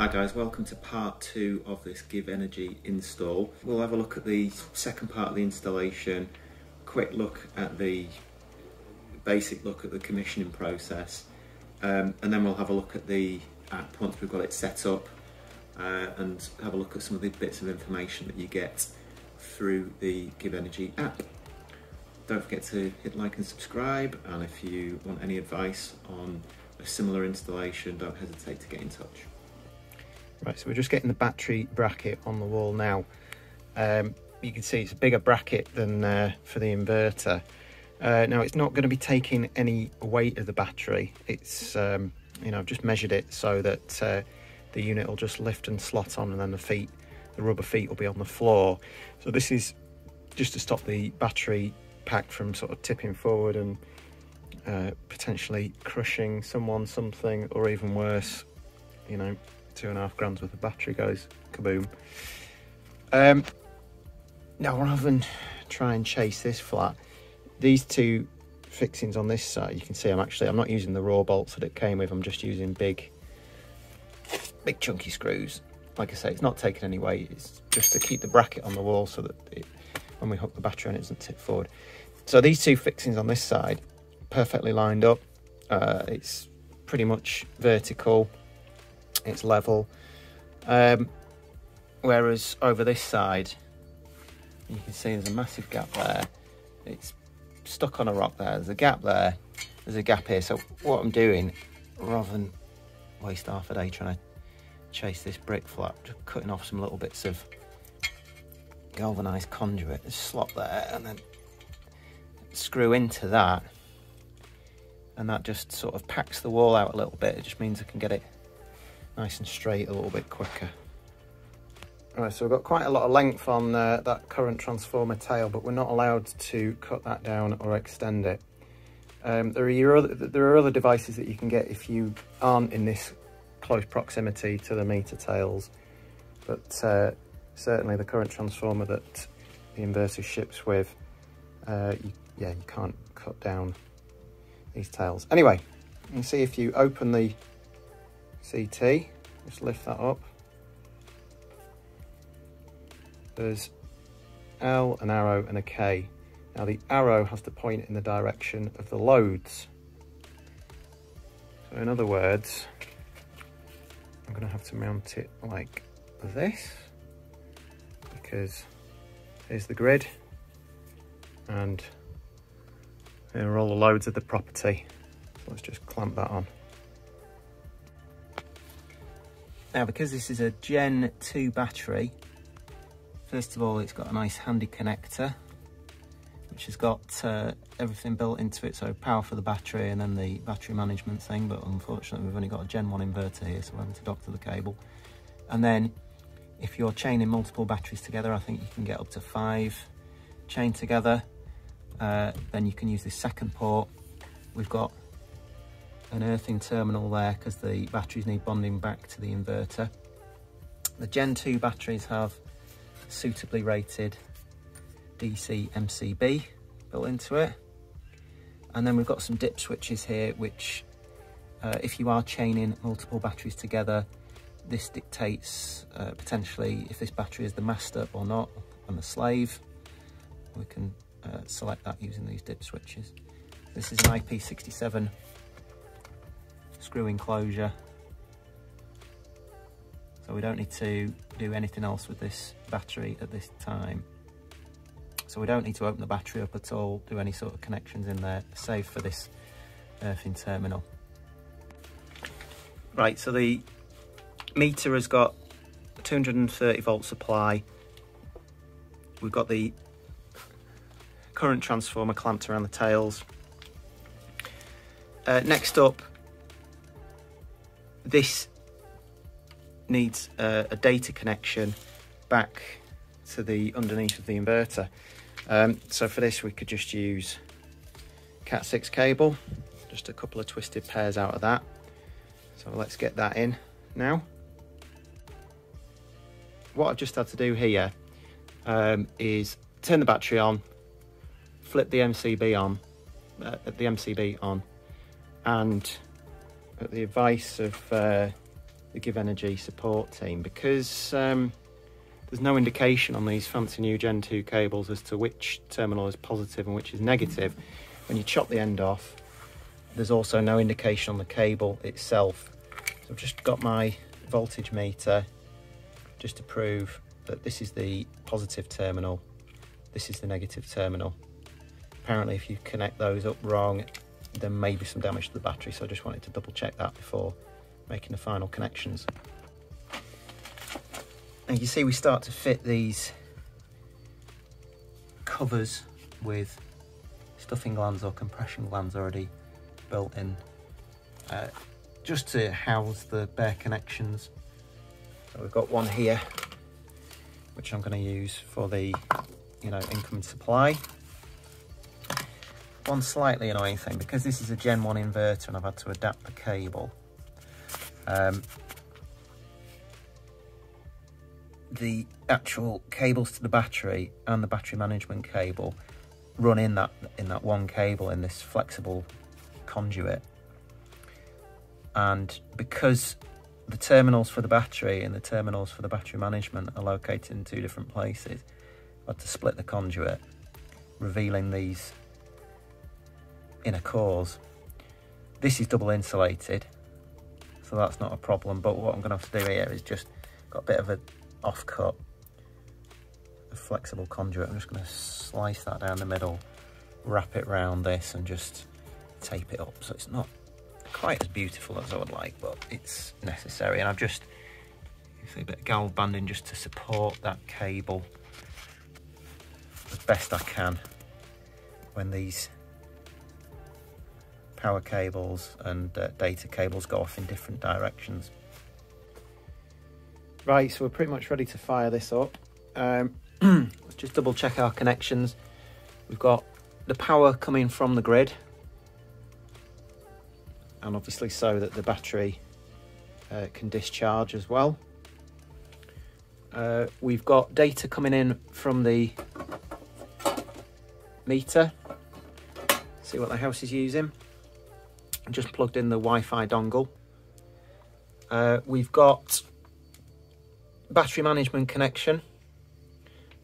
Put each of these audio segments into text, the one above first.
Hi guys, welcome to part two of this GivEnergy install. We'll have a look at the second part of the installation, quick look at the basic look at the commissioning process, um, and then we'll have a look at the app once we've got it set up uh, and have a look at some of the bits of information that you get through the GivEnergy app. Don't forget to hit like and subscribe and if you want any advice on a similar installation don't hesitate to get in touch. Right, so we're just getting the battery bracket on the wall now. Um, you can see it's a bigger bracket than uh, for the inverter. Uh, now it's not going to be taking any weight of the battery. It's, um, you know, I've just measured it so that uh, the unit will just lift and slot on and then the feet, the rubber feet will be on the floor. So this is just to stop the battery pack from sort of tipping forward and uh, potentially crushing someone, something, or even worse, you know, two and a half grams worth of battery goes kaboom. Um, now, rather than try and chase this flat, these two fixings on this side, you can see I'm actually, I'm not using the Rawl bolts that it came with, I'm just using big, big chunky screws. Like I say, it's not taking any weight, it's just to keep the bracket on the wall so that it, when we hook the battery on it doesn't tip forward. So these two fixings on this side, perfectly lined up. Uh, it's pretty much vertical it's level. Um, whereas over this side, you can see there's a massive gap there. It's stuck on a rock there. There's a gap there. There's a gap here. So what I'm doing, rather than waste half a day trying to chase this brick flat, just cutting off some little bits of galvanized conduit, just slot there and then screw into that. And that just sort of packs the wall out a little bit. It just means I can get it nice and straight a little bit quicker. Alright, so we've got quite a lot of length on uh, that current transformer tail, but we're not allowed to cut that down or extend it. Um, there, are other, there are other devices that you can get if you aren't in this close proximity to the meter tails, but uh, certainly the current transformer that the inverter ships with, uh, you, yeah, you can't cut down these tails. Anyway, you can see if you open the CT. Just lift that up. There's L, an arrow and a K. Now the arrow has to point in the direction of the loads. So in other words, I'm going to have to mount it like this because here's the grid and here are all the loads of the property. So let's just clamp that on. Now, because this is a Gen 2 battery, first of all, it's got a nice handy connector, which has got uh, everything built into it, so power for the battery and then the battery management thing, but unfortunately we've only got a Gen 1 inverter here, so we're having to doctor the cable. And then if you're chaining multiple batteries together, I think you can get up to five chained together. Uh, then you can use this second port. We've got an earthing terminal there because the batteries need bonding back to the inverter. The Gen 2 batteries have suitably rated DC MCB built into it. And then we've got some dip switches here, which uh, if you are chaining multiple batteries together, this dictates uh, potentially if this battery is the master or not, and the slave. We can uh, select that using these dip switches. This is an IP67 screw enclosure. So we don't need to do anything else with this battery at this time. So we don't need to open the battery up at all, do any sort of connections in there, save for this earthing terminal. Right, so the meter has got 230 volt supply. We've got the current transformer clamped around the tails. Uh, next up, this needs a, data connection back to the underneath of the inverter. Um, so for this we could just use Cat6 cable, just a couple of twisted pairs out of that. So let's get that in now. What I've just had to do here um, is turn the battery on, flip the MCB on, uh, the MCB on, and the advice of uh, the GivEnergy support team because um, there's no indication on these fancy new Gen 2 cables as to which terminal is positive and which is negative. When you chop the end off, there's also no indication on the cable itself. So I've just got my voltage meter just to prove that this is the positive terminal, this is the negative terminal. Apparently if you connect those up wrong, there may be some damage to the battery, so I just wanted to double check that before making the final connections. And you see we start to fit these covers with stuffing glands or compression glands already built in uh, just to house the bare connections. So we've got one here which I'm going to use for the you know incoming supply. One slightly annoying thing because this is a Gen 1 inverter and I've had to adapt the cable um, the actual cables to the battery and the battery management cable run in that in that one cable in this flexible conduit. And because the terminals for the battery and the terminals for the battery management are located in two different places I had to split the conduit revealing these inner cores this is double insulated so that's not a problem. But what I'm going to have to do here is just got a bit of a off cut, a flexible conduit. I'm just going to slice that down the middle, wrap it around this and just tape it up. So it's not quite as beautiful as I would like, but it's necessary. And I've just a bit of gal banding just to support that cable as best I can when these power cables and uh, data cables go off in different directions. Right, so we're pretty much ready to fire this up. Um, let's just double check our connections. We've got the power coming from the grid and obviously so that the battery uh, can discharge as well. Uh, we've got data coming in from the meter. See what the house is using just plugged in the Wi-Fi dongle. Uh, we've got battery management connection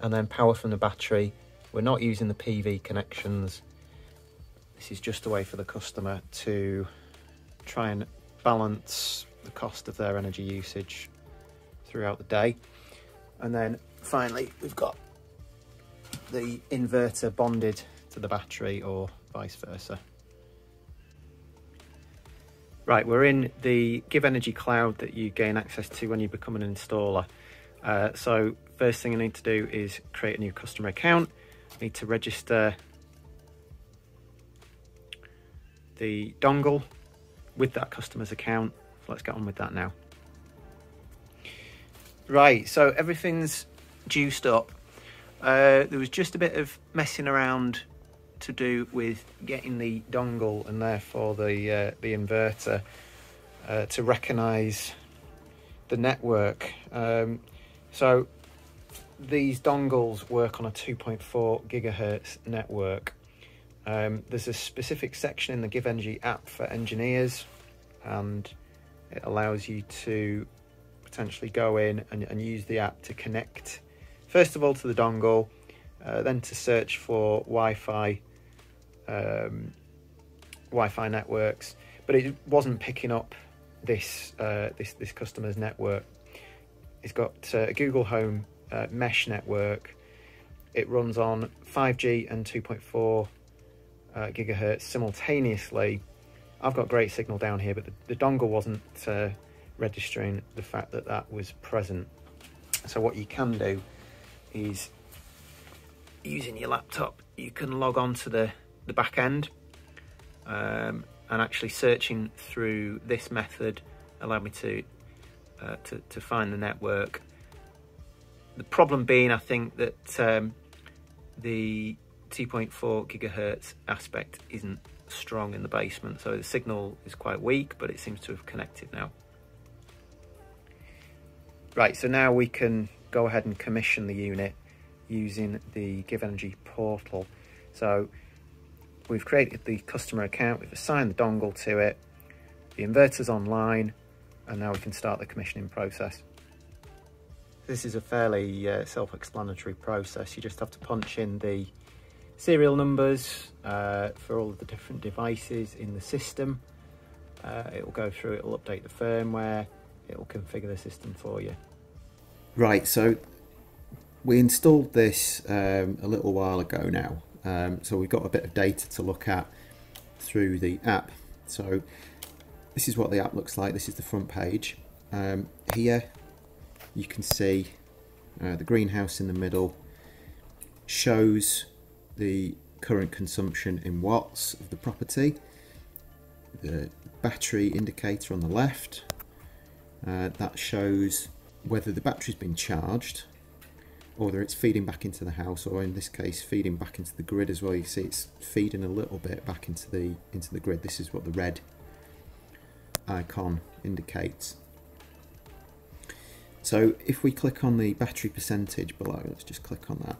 and then power from the battery. We're not using the PV connections. This is just a way for the customer to try and balance the cost of their energy usage throughout the day. And then finally, we've got the inverter bonded to the battery or vice versa. Right, we're in the GivEnergy Cloud that you gain access to when you become an installer. Uh, so first thing I need to do is create a new customer account. I need to register the dongle with that customer's account. So let's get on with that now. Right, so everything's juiced up. Uh, there was just a bit of messing around to do with getting the dongle and therefore the uh, the inverter uh, to recognise the network. Um, so these dongles work on a 2.4 gigahertz network. Um, there's a specific section in the GivEnergy app for engineers, and it allows you to potentially go in and, and use the app to connect, first of all, to the dongle, uh, then to search for Wi Fi um, Wi-Fi networks, but it wasn't picking up this uh, this this customer's network. It's got uh, a Google Home uh, mesh network. It runs on 5G and 2.4 uh, gigahertz simultaneously. I've got great signal down here, but the, the dongle wasn't uh, registering the fact that that was present. So what you can do is using your laptop, you can log on to the the back end um, and actually searching through this method allowed me to, uh, to, to find the network. The problem being, I think that um, the 2.4 gigahertz aspect isn't strong in the basement, so the signal is quite weak, but it seems to have connected now. Right, so now we can go ahead and commission the unit using the GivEnergy portal. So we've created the customer account, we've assigned the dongle to it, the inverter's online, and now we can start the commissioning process. This is a fairly uh, self-explanatory process. You just have to punch in the serial numbers uh, for all of the different devices in the system. Uh, it will go through, it will update the firmware, it will configure the system for you. Right, so we installed this um, a little while ago now. Um, so we've got a bit of data to look at through the app. So this is what the app looks like. This is the front page. Um, here you can see uh, the greenhouse in the middle shows the current consumption in watts of the property. The battery indicator on the left uh, that shows whether the battery's been charged whether it's feeding back into the house or in this case feeding back into the grid as well. You see it's feeding a little bit back into the into the grid. This is what the red icon indicates. So if we click on the battery percentage below let's just click on that.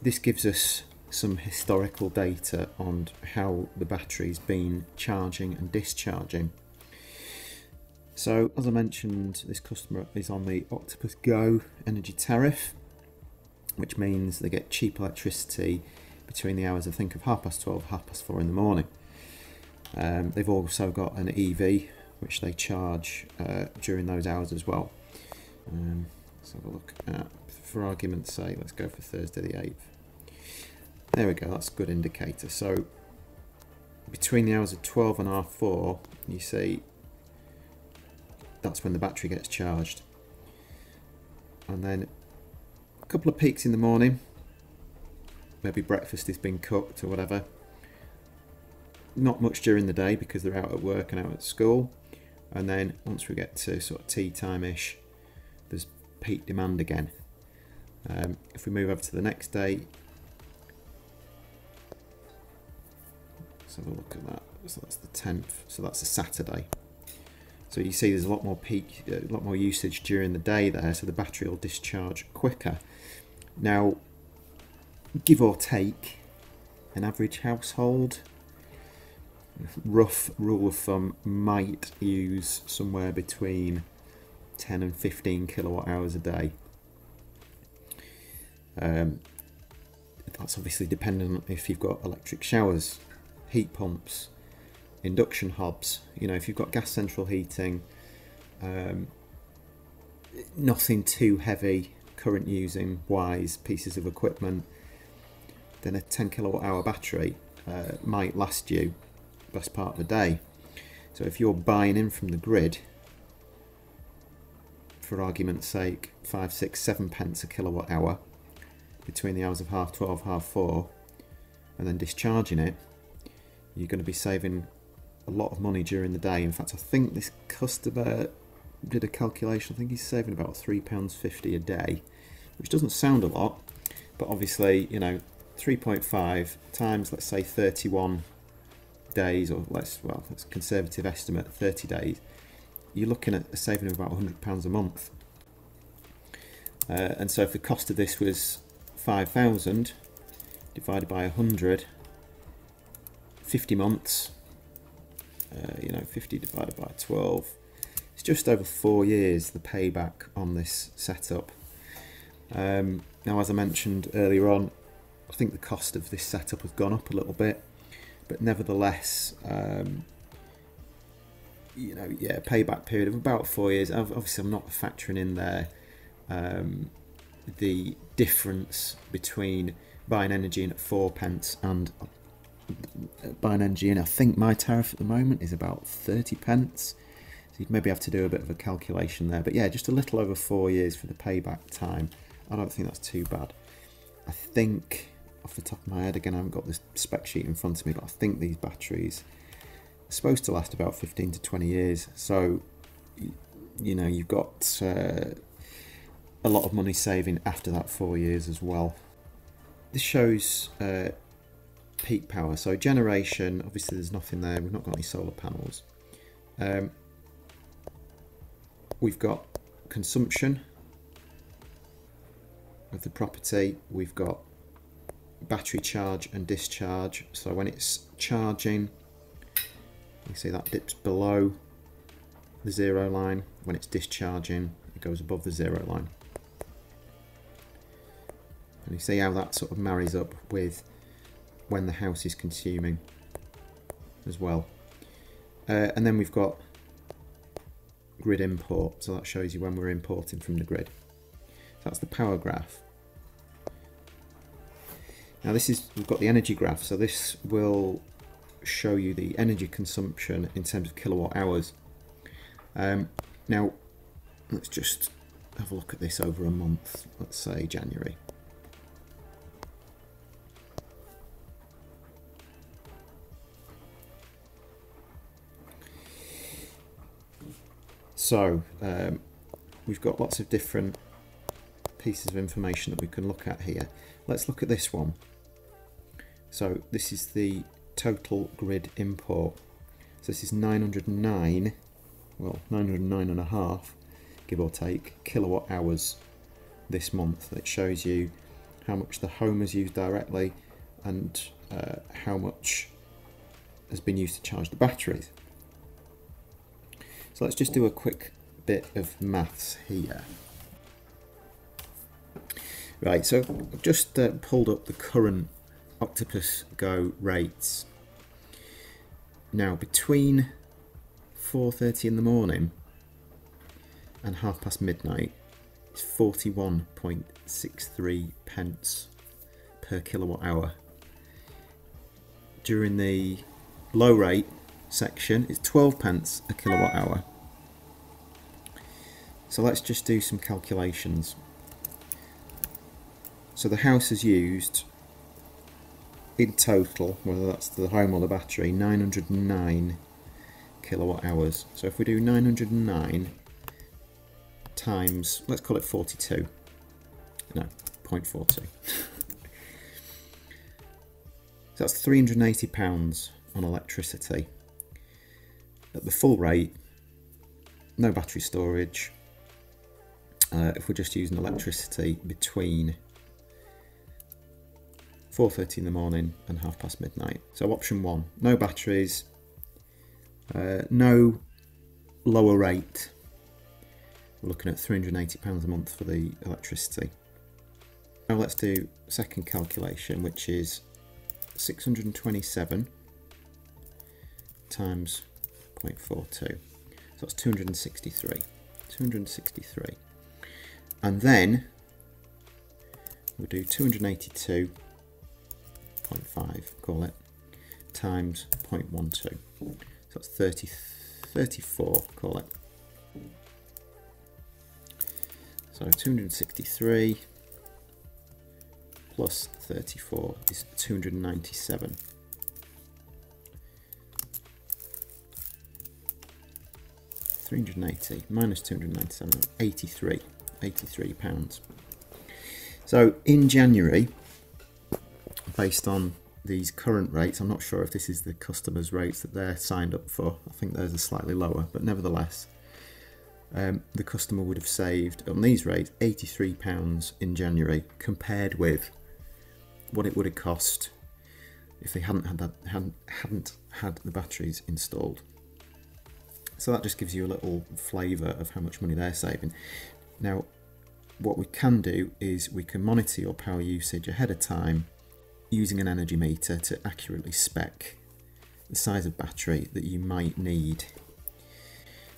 This gives us some historical data on how the battery's been charging and discharging. So as I mentioned this customer is on the Octopus Go energy tariff which means they get cheap electricity between the hours I think of half past 12 half past 4 in the morning. Um, they've also got an EV which they charge uh, during those hours as well. Um, let's have a look at, for argument's sake, let's go for Thursday the 8th. There we go, that's a good indicator. So between the hours of 12 and half 4, you see that's when the battery gets charged. And then couple of peaks in the morning. Maybe breakfast is being cooked or whatever. Not much during the day because they're out at work and out at school. And then once we get to sort of tea time ish, there's peak demand again. Um, if we move over to the next day, let's have a look at that. So that's the 10th, so that's a Saturday. So you see there's a lot more peak, a lot more usage during the day there, so the battery will discharge quicker. Now, give or take, an average household, rough rule of thumb, might use somewhere between 10 and 15 kilowatt hours a day. Um, that's obviously dependent on if you've got electric showers, heat pumps, induction hobs. You know, if you've got gas central heating, um, nothing too heavy current using wise pieces of equipment, then a 10 kilowatt hour battery uh, might last you best part of the day. So if you're buying in from the grid, for argument's sake, five, six, seven pence a kilowatt hour between the hours of half 12, half 4, and then discharging it, you're going to be saving a lot of money during the day. In fact, I think this customer did a calculation. I think he's saving about £3.50 a day, which doesn't sound a lot, but obviously, you know, 3.5 times, let's say 31 days, or let's, well, that's conservative estimate, 30 days, you're looking at a saving of about £100 a month. Uh, and so if the cost of this was 5,000 divided by 100, 50 months, uh, you know, 50 divided by 12, it's just over four years the payback on this setup. Um, now, as I mentioned earlier on, I think the cost of this setup has gone up a little bit, but nevertheless, um, you know, yeah, payback period of about four years. Obviously, I'm not factoring in there um, the difference between buying energy in at four pence and buying energy in. I think my tariff at the moment is about 30 pence you'd maybe have to do a bit of a calculation there. But yeah, just a little over four years for the payback time. I don't think that's too bad. I think, off the top of my head, again, I haven't got this spec sheet in front of me, but I think these batteries are supposed to last about 15 to 20 years. So, you know, you've got uh, a lot of money saving after that four years as well. This shows uh, peak power. So generation, obviously there's nothing there. We've not got any solar panels. Um, we've got consumption of the property, we've got battery charge and discharge. So when it's charging, you see that dips below the zero line. When it's discharging, it goes above the zero line. And you see how that sort of marries up with when the house is consuming as well. Uh, and then we've got grid import, so that shows you when we're importing from the grid. So that's the power graph. Now this is, we've got the energy graph, so this will show you the energy consumption in terms of kilowatt hours. Um, now, let's just have a look at this over a month, let's say January. So, um, we've got lots of different pieces of information that we can look at here. Let's look at this one. So this is the total grid import. So this is 909, well 909 and a half, give or take, kilowatt hours this month. It shows you how much the home has used directly and uh, how much has been used to charge the batteries. So let's just do a quick bit of maths here. Right, so I've just uh, pulled up the current Octopus Go rates. Now, between 4.30 in the morning and half past midnight, it's 41.63 pence per kilowatt hour. During the low rate section, is 12 pence a kilowatt hour. So let's just do some calculations. So the house has used in total, whether that's the home or the battery, 909 kilowatt hours. So if we do 909 times, let's call it 42. No, 0.42. so that's 380 pounds on electricity. At the full rate, no battery storage. Uh, if we're just using electricity between 4.30 in the morning and half past midnight. So option one, no batteries, uh, no lower rate. We're looking at £380 a month for the electricity. Now let's do second calculation, which is 627 times 0.42. So that's 263. 263. And then we'll do 282.5, call it, times 0.12. So that's 30, 34, call it. So 263 plus 34 is 297. Three hundred and eighty minus two hundred ninety-seven, eighty-three, eighty-three pounds. So in January, based on these current rates. I'm not sure if this is the customer's rates that they're signed up for. I think those are slightly lower, but nevertheless, um, the customer would have saved on these rates £83 in January compared with what it would have cost if they hadn't had that hadn't, hadn't had the batteries installed. So that just gives you a little flavour of how much money they're saving. Now, what we can do is we can monitor your power usage ahead of time using an energy meter to accurately spec the size of battery that you might need.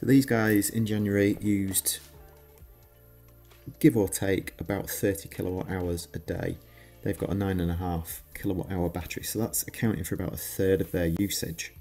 So these guys in January used give or take about 30 kilowatt hours a day. They've got a nine and a half kilowatt hour battery, so that's accounting for about a third of their usage.